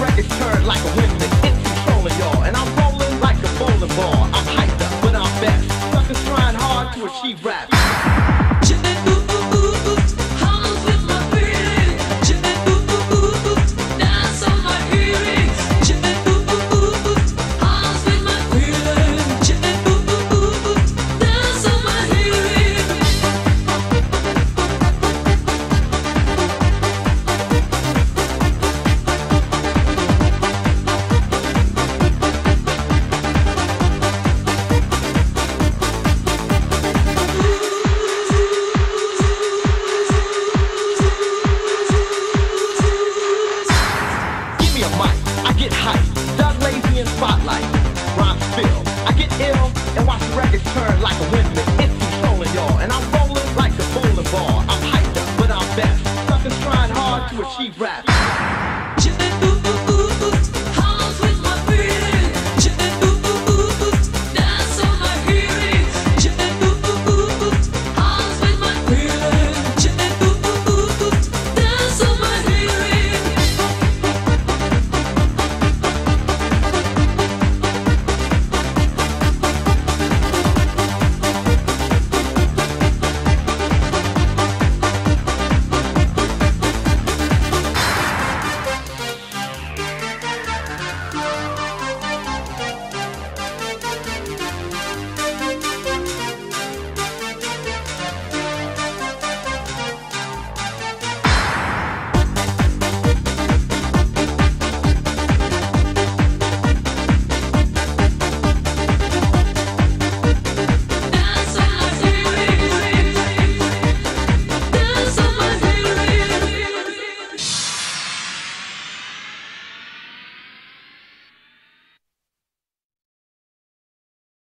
records turn like a windmill. Get hyped. Done lazy in spotlight. Rhyme spill. I get ill and watch the records turn like a windmill. It's controlling y'all, and I'm rolling like a bowling ball. I'm hyped up, but I'm best. Suckers trying hard to achieve rap.